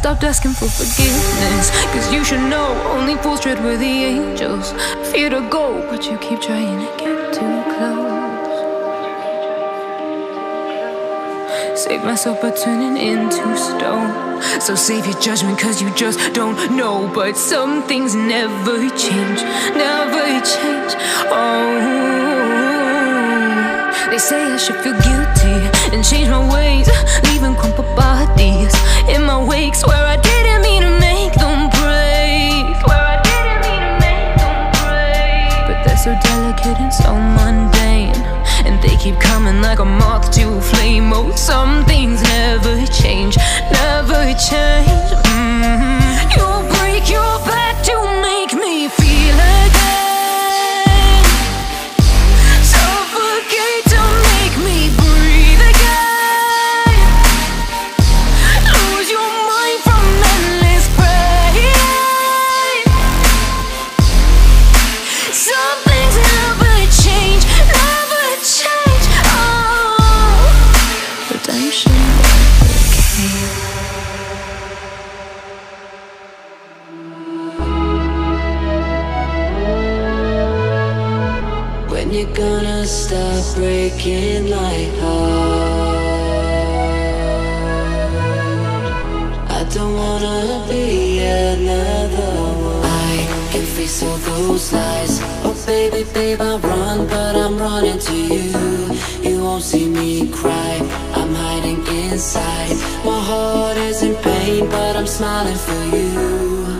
Stopped asking for forgiveness, cause you should know only fools tread where the angels fear to go, but you keep trying to get too close. Save myself by turning into stone. So save your judgment, cause you just don't know. But some things never change, never change. Oh, they say I should feel guilty and change my ways, leaving crumpled bodies in my wake. Swear I didn't mean to make them break. Swear I didn't mean to make them break. But they're so delicate and so mundane. And they keep coming like a moth to a flame. Oh, some things never change, never change. Face all those lies. Oh baby, babe, I run, but I'm running to you. You won't see me cry. I'm hiding inside. My heart is in pain, but I'm smiling for you.